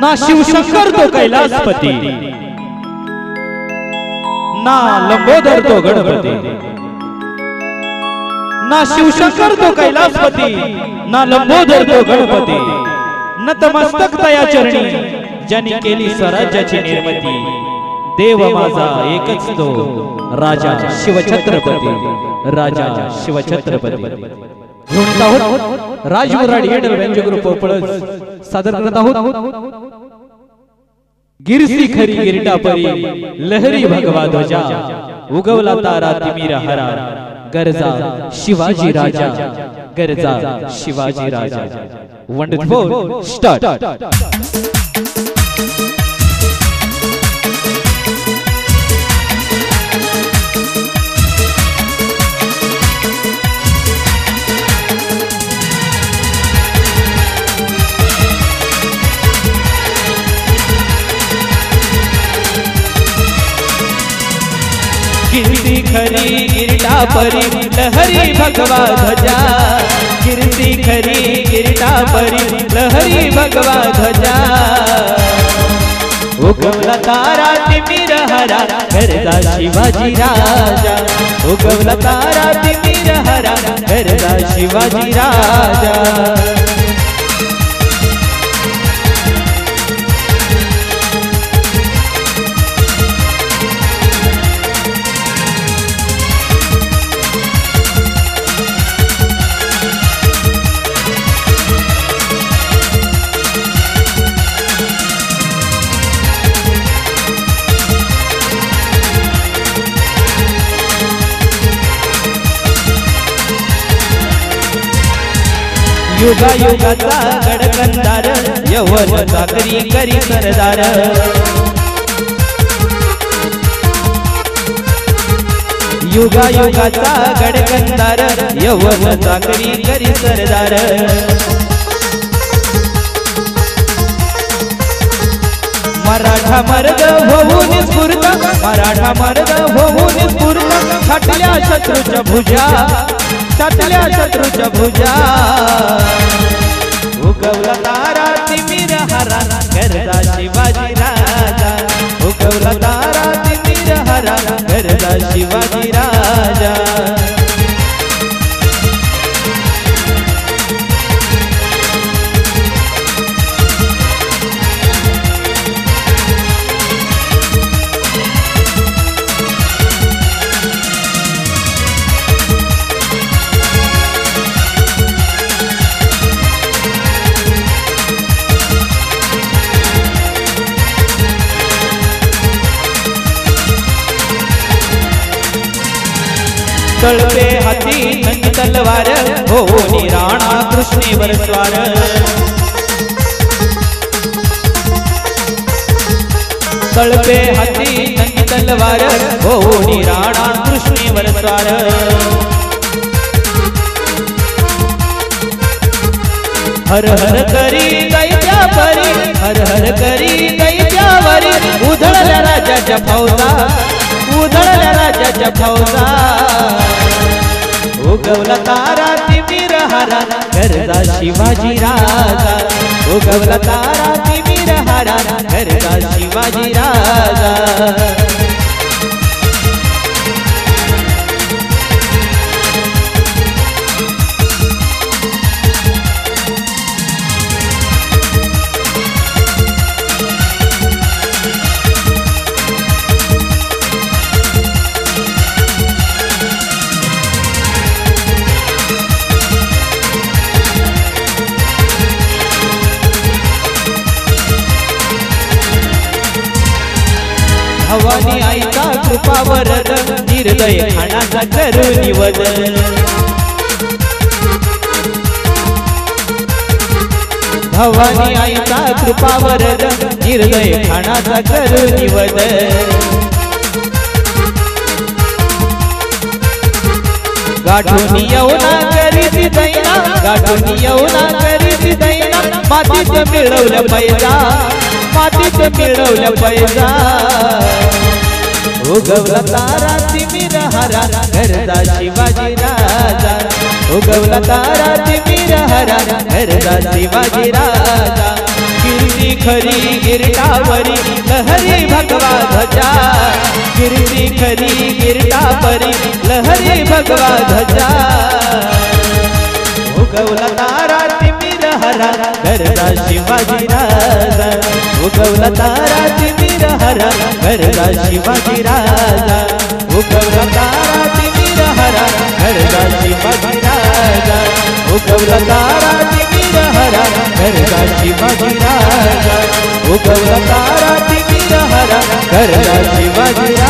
ना शिवशंकर तो कैलासपती. ना लंबोदर तो गणपती. ना शिवशंकर तो कैलासपती. ना लंबोदर तो गणपती. नतमस्तक तया चरणी ज्यांनी केली स्वराज्याची निर्मिती. देव माझा एकच तो राजा शिवछत्रपती. राजा शिवछत्रपती. घेऊन राजमुराड येडल व्यंजगुरु पोपळस सादर करत आहोत? गिरसी खरी गिरटा परी लहरी भगवा ध्वजा उगवला तारा तिमिर हरा गरजा शिवाजी राजा गरजा शिवाजी राजा. वंडरफुल स्टार्ट खरी गिरटा परी लहरी भगवा ध्वजा। कीर्ती खरी गिरटा परी लहरी भगवा ध्वजा। उगवला तारा तिमिर हरा गरजा शिवाजी राजा। उगवला तारा तिमिर हरा गरजा शिवाजी राजा। युगा युगाचा गडकंदार यवन चाकरी करी सरदार. युगा युगाचा गडकंदार यवन चाकरी करी सरदार. मराठा मर्द होऊन स्फूर्त मराठा मर्द होऊन स्फूर्त छाटल्या शत्रूच्या भुजा छाटल्या शत्रूच्या भुजा. शिवाजी राजा. तळपे हाती नंदी तलवार हो राणा कृष्णेवर स्वार. तळपे हाती नंदी तलवार हो राणा कृष्णेवर स्वार. हर हर करी दैत्या परी हर हर करी दैत्यावरी उधळल्या राजाच्या फौजा उधळल्या राजाच्या फौजा. उगवला तारा तिमिर हरा गरजा शिवाजी राजा. उगवला तारा तिमिर हारा गरजा शिवाजी राजा. आईचा निर्दय खानाचा करू निवद. भवानी आईचा कृपावरद निर्दय खानाचा करू निवद. गाठून येऊना करीत दैना गाठून येऊना करीत दैना मातीत मिळवलं पैसा मातीत मिळवलं पैसा. पैजा उगवला तारा तिमिर हरा घरदा शिवाजी राजा। उगवला तारा तिमिर हरा घरदा शिवाजी राजा। गिरी कीर्ती खरी गिरटावरी लहरी भगवा ध्वजा। कीर्ती खरी गिरटावरी लहरी भगवा ध्वजा। उगवला तारा तिमिर हरा गरजा शिवाजी राजा। उगवला तारा तिमिरहरा घरला शिवाजी राजा. उगवला तारा तिमिरहरा घरला शिवाजी राजा. उगवला तारा तिमिरहरा घरला शिवाजी राजा. उगवला तारा तिमिरहरा घरला शिवाजी राजा.